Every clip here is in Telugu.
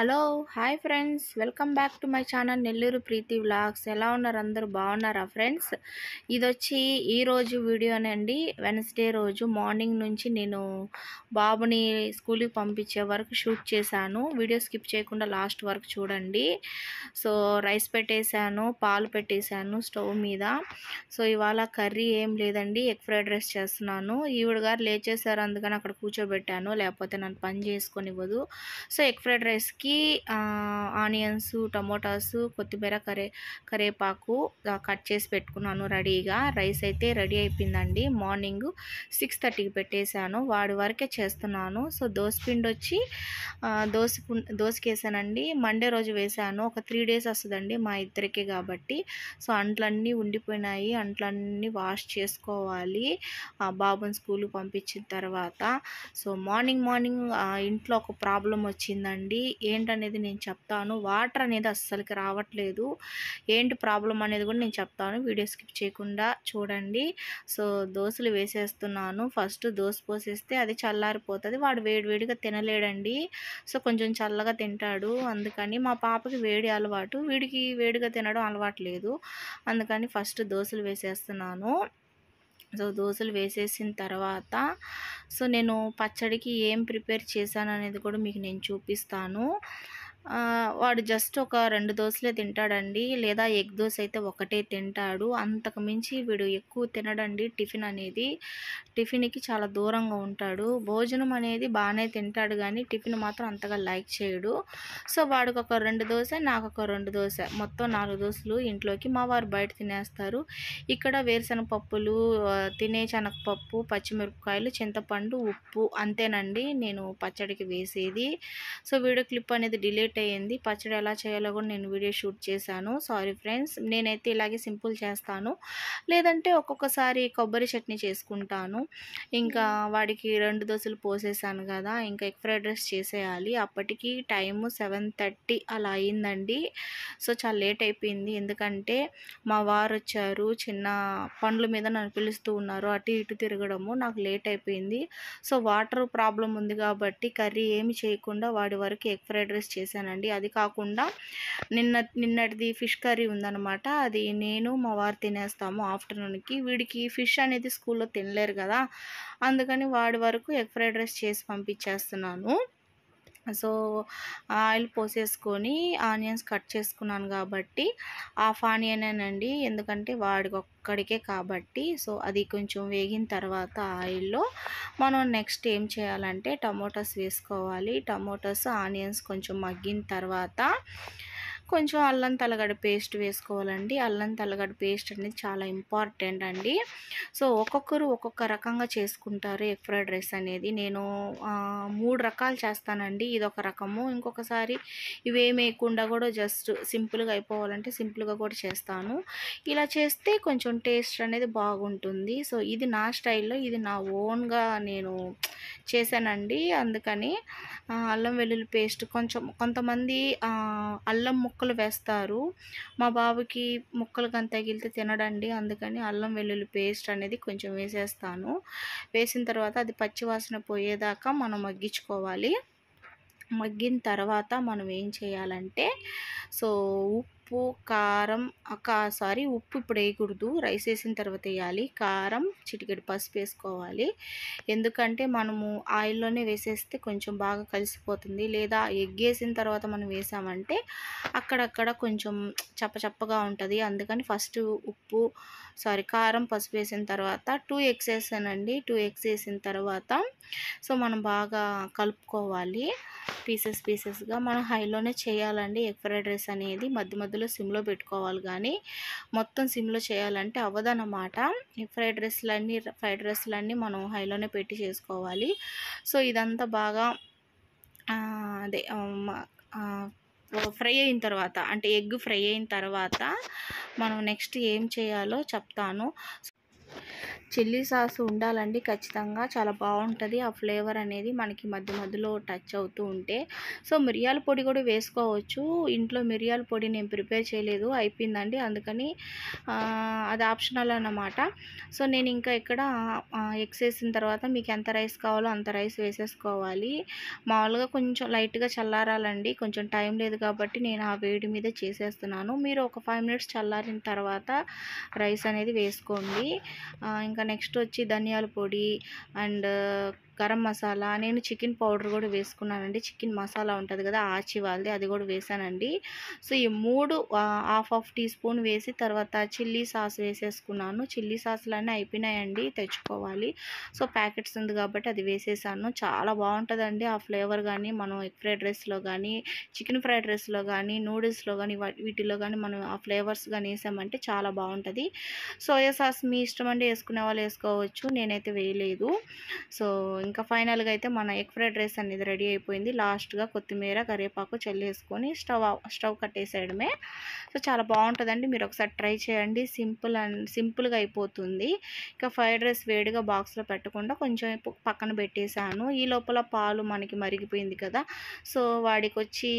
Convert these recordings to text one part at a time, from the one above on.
Hello hi friends. Welcome back to my channel Nellore Preethi vlogs. ఎలా ఉన్నారు అందరూ? బాగున్నారా ఫ్రెండ్స్? ఇది వచ్చి ఈరోజు వీడియోనండి వెనస్డే రోజు మార్నింగ్ నుంచి నేను బాబుని స్కూల్కి పంపించే వరకు షూట్ చేశాను. వీడియో స్కిప్ చేయకుండా లాస్ట్ వరకు చూడండి. సో రైస్ పెట్టేశాను పాలు పెట్టేశాను స్టవ్ మీద. సో ఇవాళ కర్రీ ఏం లేదండి. ఎగ్ ఫ్రైడ్ రైస్ చేస్తున్నాను. ఈవిడ గారు లేచేశారు అందుకని అక్కడ కూర్చోబెట్టాను. లేకపోతే నన్ను పని చేసుకొని ఇవ్వదు సో ఎగ్ ఫ్రైడ్ రైస్కి ఆనియన్స్ టమోటాస్ కొత్తిమీర కరే కరేపాకు కట్ చేసి పెట్టుకున్నాను రెడీగా. రైస్ అయితే రెడీ అయిపోయిందండి. మార్నింగ్ సిక్స్ థర్టీకి పెట్టేశాను. వాడి వరకే చేస్తున్నాను. సో దోసపిండి వచ్చి దోశ దోశకి వేసానండి. మండే రోజు వేసాను. ఒక త్రీ డేస్ వస్తుందండి మా ఇద్దరికి కాబట్టి. సో అంట్లన్నీ ఉండిపోయినాయి. అంట్లన్నీ వాష్ చేసుకోవాలి. ఆ బాబుని స్కూల్ పంపించిన తర్వాత. సో మార్నింగ్ మార్నింగ్ ఆ, ఇంట్లో ఒక ప్రాబ్లం వచ్చిందండి. ఏంటనేది నేను చెప్తాను. వాటర్ అనేది అస్సలకి రావట్లేదు. ఏంటి ప్రాబ్లం అనేది కూడా నేను చెప్తాను. వీడియో స్కిప్ చేయకుండా చూడండి. సో దోశలు వేసేస్తున్నాను. ఫస్ట్ దోశ పోసేస్తే అది చల్లారిపోతుంది. వాడు వేడివేడిగా తినలేడండి. సో కొంచెం చల్లగా తింటాడు. అందుకని మా పాపకి వేడి అలవాటు. వీడికి వేడిగా తినడం అలవాటు లేదు. అందుకని ఫస్ట్ దోశలు వేసేస్తున్నాను. సో దోశలు వేసేసిన తర్వాత సో నేను పచ్చడికి ఏం ప్రిపేర్ చేశాను అనేది కూడా మీకు నేను చూపిస్తాను. వాడు జస్ట్ ఒక రెండు దోశలే తింటాడండి. లేదా ఎగ్ దోశ అయితే ఒకటే తింటాడు. అంతకు మించి వీడు ఎక్కువ తినడండి టిఫిన్ అనేది. టిఫిన్కి చాలా దూరంగా ఉంటాడు. భోజనం అనేది బాగానే తింటాడు కానీ టిఫిన్ మాత్రం అంతగా లైక్ చేయడు. సో వాడికి ఒక రెండు దోశ నాకు ఒక రెండు దోశ మొత్తం నాలుగు దోశలు ఇంట్లోకి మా వారు బయట తినేస్తారు. ఇక్కడ వేరుశనగ పప్పులు తినే శనగపప్పు పచ్చిమిరపకాయలు చింతపండు ఉప్పు అంతేనండి. నేను పచ్చడికి వేసేది. సో వీడియో క్లిప్ అనేది డిలీట్ అయ్యింది. పచ్చడి ఎలా చేయాలో కూడా నేను వీడియో షూట్ చేశాను. సారీ ఫ్రెండ్స్ నేనైతే ఇలాగే సింపుల్ చేస్తాను. లేదంటే ఒక్కొక్కసారి కొబ్బరి చట్నీ చేసుకుంటాను. ఇంకా వాడికి రెండు దోశలు పోసేసాను కదా ఇంకా ఎగ్ ఫ్రైడ్ రైస్ చేసేయాలి. అప్పటికి టైము సెవెన్ థర్టీ అలా అయిందండి సో చాలా లేట్ అయిపోయింది. ఎందుకంటే మా వారు వచ్చారు చిన్న పనుల మీద నన్ను పిలుస్తూ ఉన్నారు అటు ఇటు తిరగడము. నాకు లేట్ అయిపోయింది. సో వాటర్ ప్రాబ్లం ఉంది కాబట్టి కర్రీ ఏమి చేయకుండా వాడి వరకు ఎగ్ ఫ్రైడ్ రైస్ చేశానండి. అది కాకుండా నిన్న నిన్నటిది ఫిష్ కర్రీ ఉందనమాట అది నేను మా వారు తినేస్తాము ఆఫ్టర్నూన్కి. వీడికి ఫిష్ అనేది స్కూల్లో తినలేరు కదా. అందుకని వాడి వరకు ఎగ్ ఫ్రైడ్ రైస్ చేసి పంపించేస్తున్నాను. సో ఆయిల్ పోసేసుకొని ఆనియన్స్ కట్ చేసుకున్నాను కాబట్టి హాఫ్ ఆనియనేనండి ఎందుకంటే వాడికి ఒక్కడికే కాబట్టి సో అది కొంచెం వేగిన తర్వాత ఆయిల్లో మనం నెక్స్ట్ ఏం చేయాలంటే టమోటాస్ వేసుకోవాలి. టమోటాస్ ఆనియన్స్ కొంచెం మగ్గిన తర్వాత కొంచెం అల్లం తలగడ పేస్ట్ వేసుకోవాలండి. అల్లం తలగడ పేస్ట్ అనేది చాలా ఇంపార్టెంట్ అండి. సో ఒక్కొక్కరు ఒక్కొక్క రకంగా చేసుకుంటారు ఎగ్ ఫ్రైడ్ రైస్ అనేది. నేను మూడు రకాలు చేస్తానండి. ఇది ఒక రకము. ఇంకొకసారి ఇవేమేయకుండా కూడా జస్ట్ సింపుల్గా అయిపోవాలంటే సింపుల్గా కూడా చేస్తాను. ఇలా చేస్తే కొంచెం టేస్ట్ అనేది బాగుంటుంది. సో ఇది నా స్టైల్లో ఇది నా ఓన్గా నేను చేశానండి. అందుకని అల్లం వెల్లుల్లి పేస్ట్ కొంచెం కొంతమంది అల్లం ముక్క ముక్కలు వేస్తారు. మా బాబుకి ముక్కలు కానీ తగిలితే తినడండి. అందుకని అల్లం వెల్లుల్లి పేస్ట్ అనేది కొంచెం వేసేస్తాను. వేసిన తర్వాత అది పచ్చివాసన పోయేదాకా మనం మగ్గించుకోవాలి. మగ్గిన తర్వాత మనం ఏం చేయాలంటే సో ఉప్పు ఉప్పు కారం కా సారీ ఉప్పు ఇప్పుడు వేయకూడదు. రైస్ వేసిన తర్వాత వేయాలి. కారం చిటికెడు పసుపు వేసుకోవాలి. ఎందుకంటే మనము ఆయిల్లోనే వేసేస్తే కొంచెం బాగా కలిసిపోతుంది. లేదా ఎగ్ వేసిన తర్వాత మనం వేసామంటే అక్కడక్కడ కొంచెం చప్పచప్పగా ఉంటుంది. అందుకని ఫస్ట్ ఉప్పు సారీ కారం పసుపు వేసిన తర్వాత టూ ఎగ్స్ వేసానండి. టూ ఎగ్స్ వేసిన తర్వాత సో మనం బాగా కలుపుకోవాలి. పీసెస్ పీసెస్గా మనం హైలోనే చేయాలండి. ఎగ్ ఫ్రైడ్ రైస్ అనేది మధ్య మధ్యలో సిమ్లో పెట్టుకోవాలి కానీ మొత్తం సిమ్లో చేయాలంటే అవ్వదన్నమాట ఫ్రైడ్ రైస్లన్నీ ఫ్రైడ్ రైస్లన్నీ మనం హైలోనే పెట్టి చేసుకోవాలి. సో ఇదంతా బాగా అదే ఫ్రై అయిన తర్వాత అంటే ఎగ్ ఫ్రై అయిన తర్వాత మనం నెక్స్ట్ ఏం చేయాలో చెప్తాను. చిల్లీ సాస్ ఉండాలండి ఖచ్చితంగా. చాలా బాగుంటుంది. ఆ ఫ్లేవర్ అనేది మనకి మధ్య మధ్యలో టచ్ అవుతూ ఉంటే. సో మిరియాల పొడి కూడా వేసుకోవచ్చు. ఇంట్లో మిరియాల పొడి నేను ప్రిపేర్ చేయలేదు. అయిపోయిందండి. అందుకని అది ఆప్షనల్ అన్నమాట. సో నేను ఇంకా ఇక్కడ ఎగ్స్ వేసిన తర్వాత మీకు ఎంత రైస్ కావాలో అంత రైస్ వేసేసుకోవాలి. మామూలుగా కొంచెం లైట్గా చల్లారాలండి. కొంచెం టైం లేదు కాబట్టి నేను ఆ వేడి మీద చేసేస్తున్నాను. మీరు ఒక ఫైవ్ మినిట్స్ చల్లారిన తర్వాత రైస్ అనేది వేసుకోండి. ఇంకా ఇంకా నెక్స్ట్ వచ్చి ధనియాల పొడి అండ్ గరం మసాలా నేను చికెన్ పౌడర్ కూడా వేసుకున్నానండి. చికెన్ మసాలా ఉంటుంది కదా ఆచి వాళ్ళది అది కూడా వేసానండి. సో ఈ మూడు హాఫ్ హాఫ్ టీ స్పూన్ వేసి తర్వాత చిల్లీ సాస్ వేసేసుకున్నాను. చిల్లీ సాస్లన్నీ అయిపోయినాయండి తెచ్చుకోవాలి. సో ప్యాకెట్స్ ఉంది కాబట్టి అది వేసేసాను. చాలా బాగుంటుందండి ఆ ఫ్లేవర్ కానీ మనం ఎగ్ ఫ్రైడ్ రైస్లో కానీ చికెన్ ఫ్రైడ్ రైస్లో కానీ నూడిల్స్లో కానీ వీటిలో కానీ మనం ఆ ఫ్లేవర్స్ కానీ వేసామంటే చాలా బాగుంటుంది. సోయా సాస్ మీ ఇష్టం అండి వేసుకునే వాళ్ళు వేసుకోవచ్చు. నేనైతే వేయలేదు. సో ఇంకా ఫైనల్గా అయితే మన ఎగ్ ఫ్రైడ్ రైస్ అనేది రెడీ అయిపోయింది. లాస్ట్గా కొత్తిమీర కరివేపాకు చల్లేసుకొని స్టవ్ స్టవ్ కట్టేసేయడమే. సో చాలా బాగుంటుందండి. మీరు ఒకసారి ట్రై చేయండి. సింపుల్ అండ్ సింపుల్గా అయిపోతుంది. ఇంకా ఫ్రైడ్ రైస్ వేడిగా బాక్స్లో పెట్టకుండా కొంచెం పక్కన పెట్టేశాను. ఈ లోపల పాలు మనకి మరిగిపోయింది కదా. సో వాడికి వచ్చి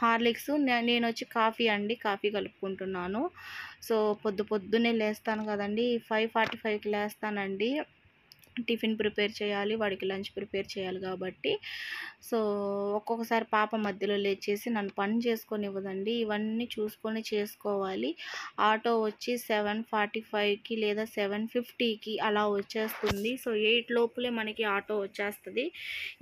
హార్లిక్స్ నేను వచ్చి కాఫీ అండి. కాఫీ కలుపుకుంటున్నాను. సో పొద్దు పొద్దున్నే లేస్తాను కదండి. ఫైవ్ ఫార్టీ ఫైవ్కి లేస్తానండి. టిఫిన్ ప్రిపేర్ చేయాలి వాడికి లంచ్ ప్రిపేర్ చేయాలి కాబట్టి. సో ఒక్కొక్కసారి పాప మధ్యలో లేచేసి నన్ను పని చేసుకొని ఇవ్వదండి ఇవన్నీ చూసుకొని చేసుకోవాలి. ఆటో వచ్చి సెవెన్ ఫార్టీ ఫైవ్కి లేదా సెవెన్ ఫిఫ్టీకి అలా వచ్చేస్తుంది. సో ఎయిట్ లోపలే మనకి ఆటో వచ్చేస్తుంది.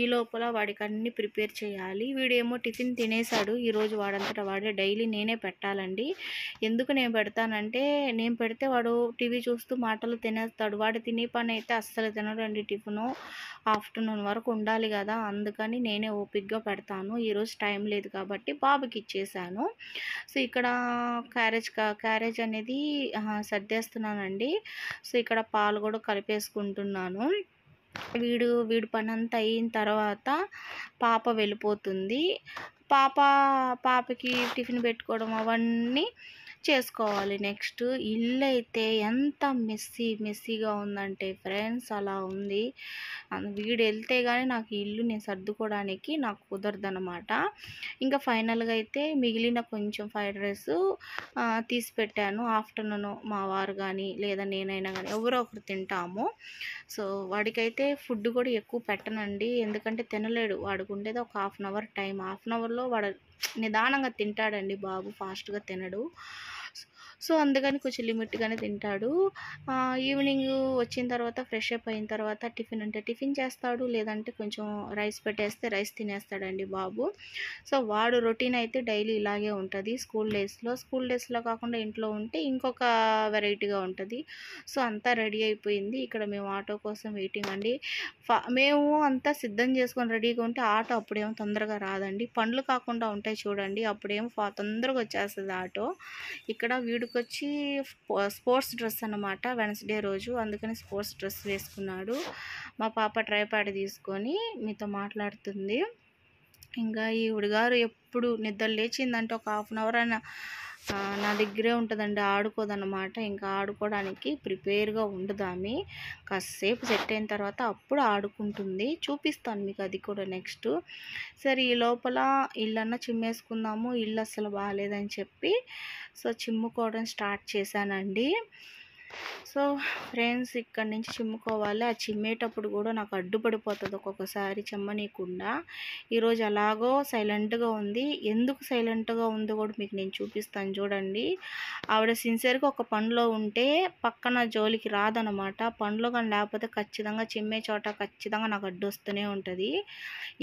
ఈ లోపల వాడికి అన్ని ప్రిపేర్ చేయాలి. వీడేమో టిఫిన్ తినేసాడు ఈరోజు వాడంతటా వాడే డైలీ నేనే పెట్టాలండి. ఎందుకు నేను పెడతానంటే నేను పెడితే వాడు టీవీ చూస్తూ మాటలు తినేస్తాడు. వాడు తినే పని అయితే అస్సలు తినడండి టిఫిను ఆఫ్టర్నూన్ వరకు ఉండాలి కదా అందుకని నేనే ఓపిక్గా పెడతాను. ఈరోజు టైం లేదు కాబట్టి బాబుకి ఇచ్చేసాను. సో ఇక్కడ క్యారేజ్ క్యారేజ్ అనేది సర్దేస్తున్నానండి. సో ఇక్కడ పాలు కూడా కలిపేసుకుంటున్నాను. వీడు వీడి పని అంతా అయిన తర్వాత పాప వెళ్ళిపోతుంది. పాప పాపకి టిఫిన్ పెట్టుకోవడం అవన్నీ చేసుకోవాలి. నెక్స్ట్ ఇల్లు అయితే ఎంత మెస్సీ మెస్సీగా ఉందంటే ఫ్రెండ్స్ అలా ఉంది. వీడు వెళ్తే కానీ నాకు ఇల్లు నేను సర్దుకోవడానికి నాకు కుదరదనమాట ఇంకా ఫైనల్గా అయితే మిగిలిన కొంచెం ఫ్రైడ్ రైస్ తీసి పెట్టాను ఆఫ్టర్నూన్ మా వారు కానీ లేదా నేనైనా కానీ ఎవరో ఒకరు తింటాము. సో వాడికైతే ఫుడ్ కూడా ఎక్కువ పెట్టనండి. ఎందుకంటే తినలేడు. వాడికి ఉండేది ఒక half an hour time. Half an అవర్లో వాడు నిదానంగా తింటాడండి బాబు ఫాస్ట్గా తినడు. సో అందుకని కొంచెం లిమిట్గానే తింటాడు. ఈవినింగ్ వచ్చిన తర్వాత ఫ్రెష్ అప్ అయిన తర్వాత టిఫిన్ అంటే టిఫిన్ చేస్తాడు. లేదంటే కొంచెం రైస్ పెట్టేస్తే రైస్ తినేస్తాడండి బాబు. సో వాడు రొటీన్ అయితే డైలీ ఇలాగే ఉంటుంది. స్కూల్ డేస్లో స్కూల్ డేస్లో కాకుండా ఇంట్లో ఉంటే ఇంకొక వెరైటీగా ఉంటుంది. సో అంతా రెడీ అయిపోయింది. ఇక్కడ మేము ఆటో కోసం వెయిటింగ్ అండి. ఫ- మేము అంతా సిద్ధం చేసుకొని రెడీగా ఉంటే ఆటో అప్పుడేమో తొందరగా రాదండి. పండ్లు కాకుండా ఉంటాయి చూడండి. అప్పుడేమో తొందరగా వచ్చేస్తుంది ఆటో. ఇక్కడ వీడు వీడికి వచ్చి స్పోర్ట్స్ డ్రెస్ అనమాట వెనస్డే రోజు. అందుకని స్పోర్ట్స్ డ్రెస్ వేసుకున్నాడు. మా పాప ట్రైపాడ్ తీసుకొని మీతో మాట్లాడుతుంది. ఇంకా ఈ ఉడిగారు ఎప్పుడు నిద్ర లేచిందంటే ఒక హాఫ్ అన్ అవర్ అయినా నా దగ్గరే ఉంటుందండి ఆడుకోదన్నమాట. ఇంకా ఆడుకోవడానికి ప్రిపేర్గా ఉండదు ఆమె. కాసేపు సెట్ అయిన తర్వాత అప్పుడు ఆడుకుంటుంది. చూపిస్తాను మీకు అది కూడా నెక్స్ట్. సరే ఈ లోపల ఇల్లన్నా చిమ్మేసుకుందాము ఇల్లు అసలు బాగాలేదని చెప్పి సో చిమ్ముకోవడం స్టార్ట్ చేశానండి. సో ఫ్రెండ్స్ ఇక్కడ నుంచి చిమ్ముకోవాలి. ఆ చిమ్మేటప్పుడు కూడా నాకు అడ్డుపడిపోతుంది ఒక్కొక్కసారి చిమ్మనీయకుండా. ఈరోజు అలాగో సైలెంట్గా ఉంది. ఎందుకు సైలెంట్గా ఉందో కూడా మీకు నేను చూపిస్తాను చూడండి. ఆవిడ సిన్సియర్గా ఒక పనిలో ఉంటే పక్కన జోలికి రాదనమాట పనిలో కానీ లేకపోతే ఖచ్చితంగా చిమ్మే చోట ఖచ్చితంగా నాకు అడ్డు వస్తూనే ఉంటుంది.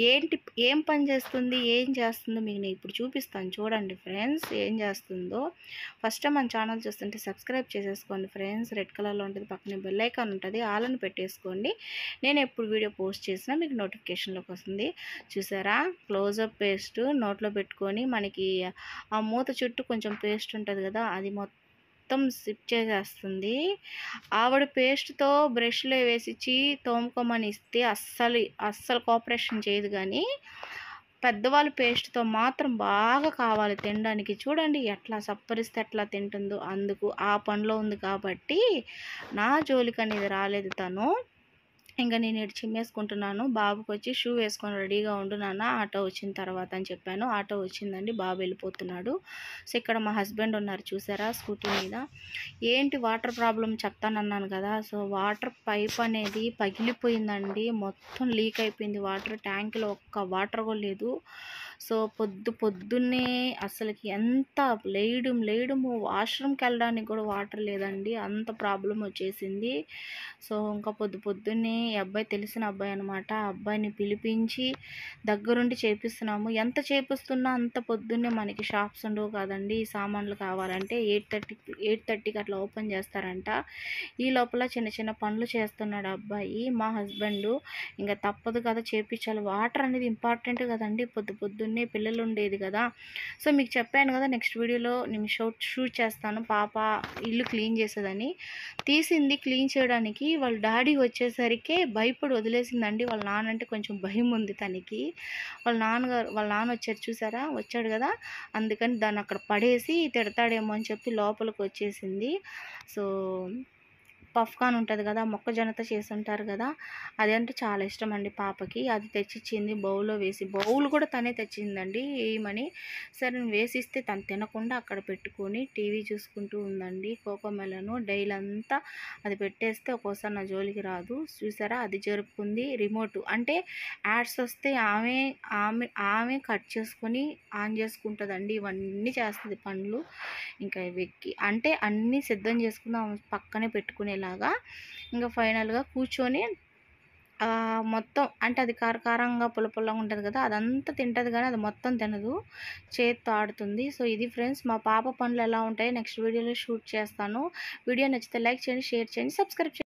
ఏంటి ఏం పని చేస్తుంది ఏం చేస్తుందో మీకు నేను ఇప్పుడు చూపిస్తాను చూడండి ఫ్రెండ్స్ ఏం చేస్తుందో. ఫస్ట్ మన ఛానల్ చూస్తుంటే సబ్స్క్రైబ్ చేసేసుకోండి ఫ్రెండ్స్. రెడ్ కలర్లో ఉంటుంది పక్కనే బెల్ ఐకాన్ ఉంటుంది ఆలని పెట్టేసుకోండి. నేను ఎప్పుడు వీడియో పోస్ట్ చేసినా మీకు నోటిఫికేషన్లోకి వస్తుంది. చూసారా? క్లోజప్ పేస్ట్ నోట్లో పెట్టుకొని మనకి ఆ మూత చుట్టూ కొంచెం పేస్ట్ ఉంటుంది కదా అది మొత్తం సిప్ చేసేస్తుంది. ఆవిడ పేస్ట్తో బ్రష్లో వేసిచ్చి తోముకోమని ఇస్తే అస్సలు అస్సలు కోఆపరేషన్ చేయదు కానీ పెద్దవాళ్ళు పేస్ట్తో మాత్రం బాగా కావాలి తినడానికి. చూడండి ఎట్లా సప్పరిస్తే ఎట్లా తింటుందో. అందుకు ఆ పనిలో ఉంది కాబట్టి నా జోలికి అనేది రాలేదు తను. ఇంకా నేను ఇటు చిమ్మేసుకుంటున్నాను. బాబుకి వచ్చి షూ వేసుకొని రెడీగా ఉండు నాన్న ఆటో వచ్చిన తర్వాత అని చెప్పాను. ఆటో వచ్చిందండి బాబు వెళ్ళిపోతున్నాడు. సో ఇక్కడ మా హస్బెండ్ ఉన్నారు చూసారా స్కూటీ మీద. ఏంటి వాటర్ ప్రాబ్లం చెప్తానన్నాను కదా సో వాటర్ పైప్ అనేది పగిలిపోయిందండి. మొత్తం లీక్ అయిపోయింది వాటర్ ట్యాంక్లో ఒక్క వాటర్ కూడా లేదు. సో పొద్దు పొద్దున్నే అసలుకి ఎంత లేయడం లేయడము వాష్రూమ్కి వెళ్ళడానికి కూడా వాటర్ లేదండి. అంత ప్రాబ్లం వచ్చేసింది. సో ఇంకా పొద్దు పొద్దున్నే ఈ అబ్బాయి తెలిసిన అబ్బాయి అనమాట ఆ అబ్బాయిని పిలిపించి దగ్గరుండి చేపిస్తున్నాము. ఎంత చేపిస్తున్నా అంత పొద్దున్నే మనకి షాప్స్ ఉండవు కదండి. సామాన్లు కావాలంటే ఎయిట్ థర్టీ ఎయిట్ థర్టీకి అట్లా ఓపెన్ చేస్తారంట. ఈ లోపల చిన్న చిన్న పనులు చేస్తున్నాడు ఆ అబ్బాయి మా హస్బెండ్. ఇంకా తప్పదు కదా చేపించాలి వాటర్ అనేది ఇంపార్టెంట్ కదండి. పొద్దు పొద్దున్నే పిల్లలు ఉండేది కదా. సో మీకు చెప్పాను కదా నెక్స్ట్ వీడియోలో నేను షూట్ షూట్ చేస్తాను. పాప ఇల్లు క్లీన్ చేసేదని. తీసింది క్లీన్ చేయడానికి. వాళ్ళ డాడీ వచ్చేసరికి భయపడి వదిలేసిందండి. వాళ్ళ నాన్న అంటే కొంచెం భయం ఉంది తనకి. వాళ్ళ నాన్నగారు వాళ్ళ నాన్న వచ్చారు చూసారా? వచ్చాడు కదా. అందుకని దాన్ని అక్కడ పడేసి తిడతాడేమో అని చెప్పి లోపలికి వచ్చేసింది. సో పఫ్కాన్ ఉంటుంది కదా మొక్కజొన్నతో చేసి ఉంటారు కదా అది అంటే చాలా ఇష్టం అండి పాపకి. అది తెచ్చిచ్చింది బౌల్లో వేసి బౌల్ కూడా తనే తెచ్చిందండి ఏమని. సరే నేను వేసిస్తే తను తినకుండా అక్కడ పెట్టుకొని టీవీ చూసుకుంటూ ఉందండి. కోకోమెలను డైలీ అంతా అది పెట్టేస్తే ఒక్కోసారి నా జోలికి రాదు. చూసారా? అది జరుపుకుంది రిమోట్. అంటే యాడ్స్ వస్తే ఆమె ఆమె ఆమె కట్ చేసుకొని ఆన్ చేసుకుంటుందండి. ఇవన్నీ చేస్తుంది పనులు ఇంకా వెక్కి అంటే అన్నీ సిద్ధం చేసుకుందాం ఆమె పక్కనే పెట్టుకునేలాగా ఇంకా ఫైనల్గా కూర్చొని మొత్తం అంటే అది కారకారంగా పుల్ల పుల్లగా ఉంటుంది కదా అదంతా తింటుంది కానీ అది మొత్తం తినదు. చేత్తో ఆడుతుంది. సో ఇది ఫ్రెండ్స్ మా పాప పనులు ఎలా ఉంటాయి నెక్స్ట్ వీడియోలో షూట్ చేస్తాను. వీడియో నచ్చితే లైక్ చేయండి షేర్ చేయండి సబ్స్క్రైబ్ చేయండి.